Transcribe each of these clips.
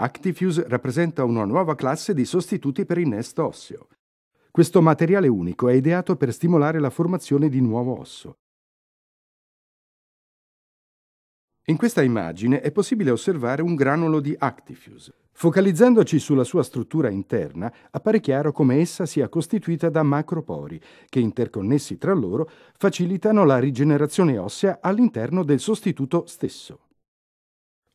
Actifuse rappresenta una nuova classe di sostituti per innesto osseo. Questo materiale unico è ideato per stimolare la formazione di nuovo osso. In questa immagine è possibile osservare un granulo di Actifuse. Focalizzandoci sulla sua struttura interna, appare chiaro come essa sia costituita da macropori, che interconnessi tra loro facilitano la rigenerazione ossea all'interno del sostituto stesso.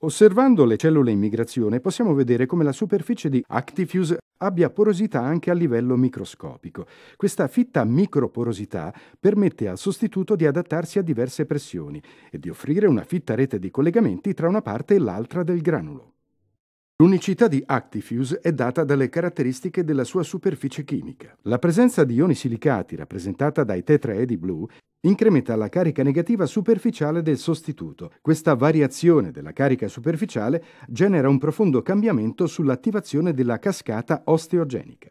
Osservando le cellule in migrazione possiamo vedere come la superficie di Actifuse abbia porosità anche a livello microscopico. Questa fitta microporosità permette al sostituto di adattarsi a diverse pressioni e di offrire una fitta rete di collegamenti tra una parte e l'altra del granulo. L'unicità di Actifuse è data dalle caratteristiche della sua superficie chimica. La presenza di ioni silicati, rappresentata dai tetraedi blu, incrementa la carica negativa superficiale del sostituto. Questa variazione della carica superficiale genera un profondo cambiamento sull'attivazione della cascata osteogenica.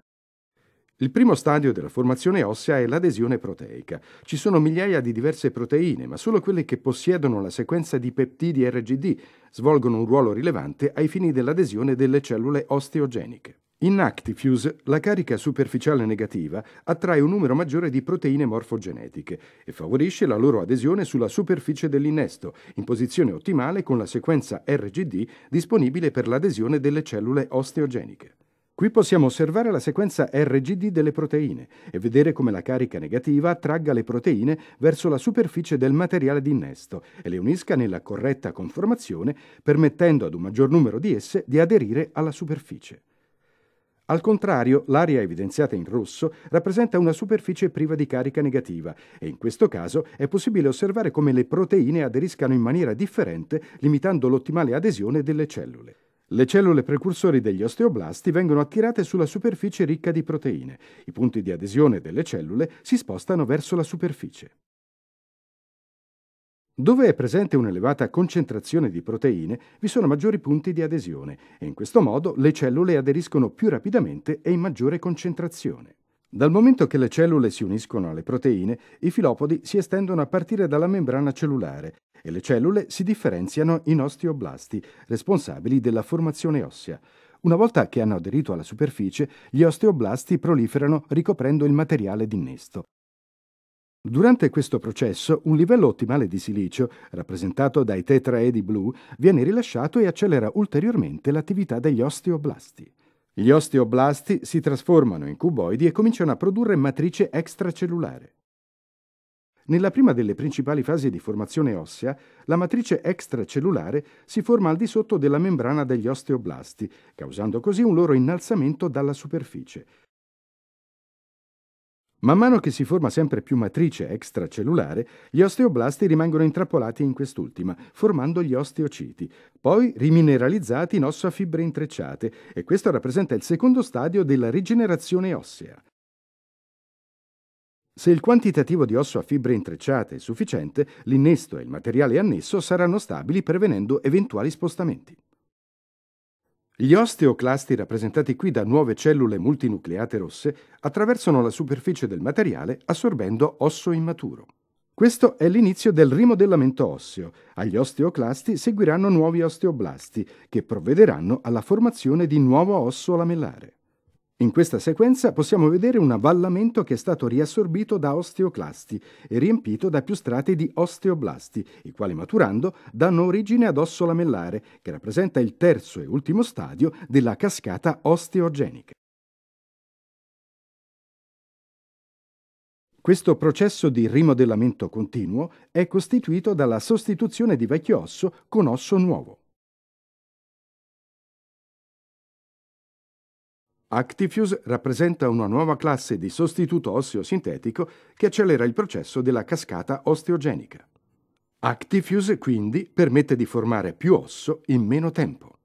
Il primo stadio della formazione ossea è l'adesione proteica. Ci sono migliaia di diverse proteine, ma solo quelle che possiedono la sequenza di peptidi RGD svolgono un ruolo rilevante ai fini dell'adesione delle cellule osteogeniche. In Actifuse la carica superficiale negativa attrae un numero maggiore di proteine morfogenetiche e favorisce la loro adesione sulla superficie dell'innesto, in posizione ottimale con la sequenza RGD disponibile per l'adesione delle cellule osteogeniche. Qui possiamo osservare la sequenza RGD delle proteine e vedere come la carica negativa attragga le proteine verso la superficie del materiale d'innesto e le unisca nella corretta conformazione, permettendo ad un maggior numero di esse di aderire alla superficie. Al contrario, l'area evidenziata in rosso rappresenta una superficie priva di carica negativa e in questo caso è possibile osservare come le proteine aderiscano in maniera differente, limitando l'ottimale adesione delle cellule. Le cellule precursori degli osteoblasti vengono attirate sulla superficie ricca di proteine. I punti di adesione delle cellule si spostano verso la superficie. Dove è presente un'elevata concentrazione di proteine, vi sono maggiori punti di adesione e in questo modo le cellule aderiscono più rapidamente e in maggiore concentrazione. Dal momento che le cellule si uniscono alle proteine, i filopodi si estendono a partire dalla membrana cellulare e le cellule si differenziano in osteoblasti, responsabili della formazione ossea. Una volta che hanno aderito alla superficie, gli osteoblasti proliferano ricoprendo il materiale d'innesto. Durante questo processo, un livello ottimale di silicio, rappresentato dai tetraedi blu, viene rilasciato e accelera ulteriormente l'attività degli osteoblasti. Gli osteoblasti si trasformano in cuboidi e cominciano a produrre matrice extracellulare. Nella prima delle principali fasi di formazione ossea, la matrice extracellulare si forma al di sotto della membrana degli osteoblasti, causando così un loro innalzamento dalla superficie. Man mano che si forma sempre più matrice extracellulare, gli osteoblasti rimangono intrappolati in quest'ultima, formando gli osteociti, poi rimineralizzati in osso a fibre intrecciate, e questo rappresenta il secondo stadio della rigenerazione ossea. Se il quantitativo di osso a fibre intrecciate è sufficiente, l'innesto e il materiale annesso saranno stabili prevenendo eventuali spostamenti. Gli osteoclasti rappresentati qui da nuove cellule multinucleate rosse attraversano la superficie del materiale assorbendo osso immaturo. Questo è l'inizio del rimodellamento osseo. Agli osteoclasti seguiranno nuovi osteoblasti che provvederanno alla formazione di nuovo osso lamellare. In questa sequenza possiamo vedere un avvallamento che è stato riassorbito da osteoclasti e riempito da più strati di osteoblasti, i quali maturando danno origine ad osso lamellare, che rappresenta il terzo e ultimo stadio della cascata osteogenica. Questo processo di rimodellamento continuo è costituito dalla sostituzione di vecchio osso con osso nuovo. Actifuse rappresenta una nuova classe di sostituto osseo sintetico che accelera il processo della cascata osteogenica. Actifuse quindi permette di formare più osso in meno tempo.